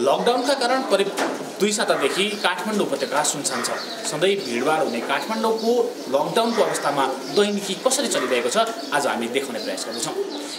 लकडाउनका कारण करिब दुई सातादेखि काठमाडौँ उपत्यका सुनसान छ। सधैँ भिडभाड हुने काठमाडौँको लकडाउनको अवस्थामा दैनिकी कसरी चलिरहेको छ आज हामी देखाउने प्रयास गर्दैछौँ।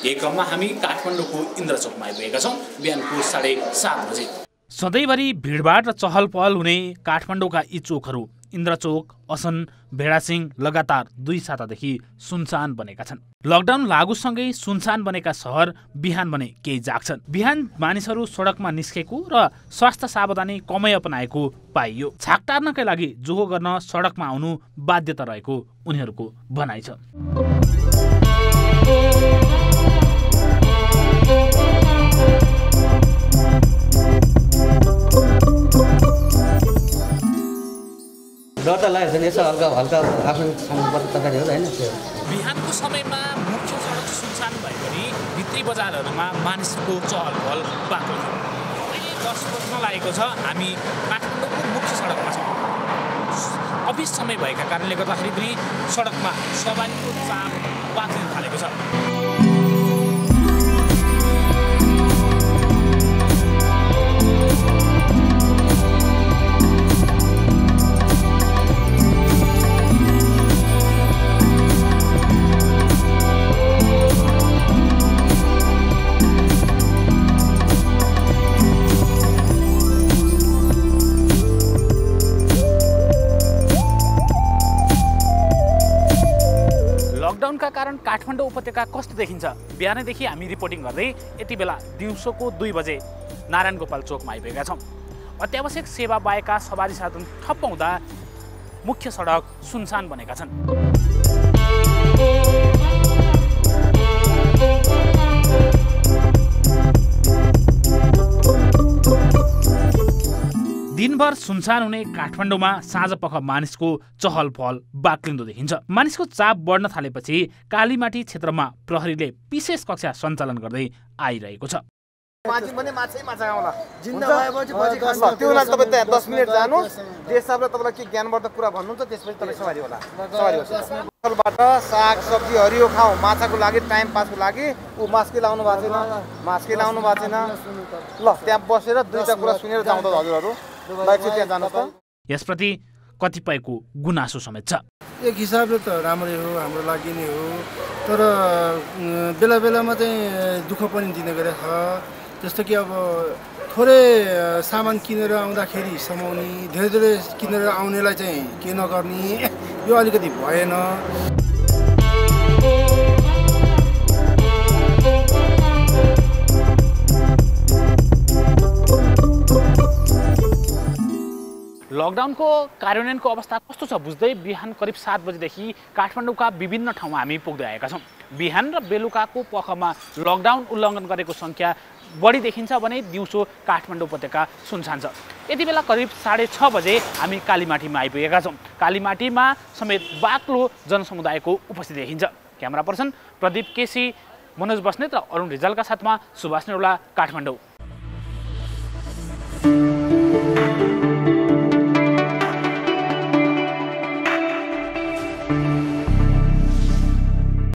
यही क्रममा हामी काठमाडौँको इन्द्रचोकमा आइपुगेका छौँ। बिहानको साढे सात बजे। सधैँभरि भिडभाड र चहल पहल हुने काठमाडौँका यी चोकहरू इन्द्रचोक असन भेडासिंह लगातार दुई सातादेखि सुनसान बनेका छन्। लकडाउन लागुसँगै सुनसान बनेका सहर बिहान भने केही जाग्छन् बिहान मानिसहरू सडकमा निस्केको र स्वास्थ्य सावधानी कमै अपनाएको पाइयो। छाक टार्नकै लागि जोहो गर्न सडकमा आउनु बाध्यता रहेको उनीहरूको भनाइ छ। त लागेको छैन यसो हल्का हल्का आफ्नो तरकारी हो होइन त्यो। बिहानको समयमा मुख्य सडक सुनसान भए पनि भित्री बजारहरूमा मानिसको चहल पहल बाक्लो थियो अहिले दस बज्न लागेको छ हामी काठमाडौँको मुख्य सडकमा छौँ। अफिस समय भएका कारणले गर्दाखेरि पनि सडकमा सवारीको चाप बाँच्न थालेको छ। लकडाउनका कारण काठमाडौँ उपत्यका कस्तो देखिन्छ। बिहानैदेखि हामी रिपोर्टिङ गर्दै यति बेला दिउँसोको दुई बजे नारायण गोपाल चोकमा आइपुगेका छौँ। अत्यावश्यक सेवा बाहेकका सवारी साधन ठप्प हुँदा मुख्य सडक सुनसान बनेका छन्। दिनभर सुनसान हुने काठमाडौँमा साँझ पख मानिसको चहल पहल बाक्लिँदो देखिन्छ। मानिसको चाप बढ्न थालेपछि कालीमाटी क्षेत्रमा प्रहरीले विशेष कक्षा सञ्चालन गर्दै आइरहेको छ। साग सब्जी हरियो खाउँ माछाको लागि टाइम पासको लागि। ऊ मास्कै लाउनु भएको छैन। मास्कै लाउनु भएको छैन। ल त्यहाँ बसेर दुईवटा कुरा सुनेर जाउँ त हजुरहरू। यसप्रति कतिपयको गुनासो समेत छ। एक हिसाबले त राम्रै हो हाम्रो लागि नै हो। तर बेला बेलामा चाहिँ दुःख पनि दिने गरेको छ जस्तो कि अब थोरै सामान किनेर आउँदाखेरि समाउने धेरै धेरै किनेर आउनेलाई चाहिँ के नगर्ने यो अलिकति भएन। लकडाउनको कार्यान्वयनको अवस्था कस्तो छ बुझ्दै बिहान करिब सात बजीदेखि काठमाडौँका विभिन्न ठाउँमा हामी पुग्दै आएका छौँ। बिहान र बेलुकाको पखमा लकडाउन उल्लङ्घन गरेको सङ्ख्या बढी देखिन्छ भने दिउँसो काठमाडौँ उपत्यका सुनसान छ। यति बेला करिब साढे छ बजे हामी कालीमाटीमा आइपुगेका छौँ। कालीमाटीमा समेत बाक्लो जनसमुदायको उपस्थिति देखिन्छ। क्यामेरा पर्सन प्रदीप केसी मनोज बस्नेत र अरुण रिजालका साथमा सुभाष नेउला काठमाडौँ।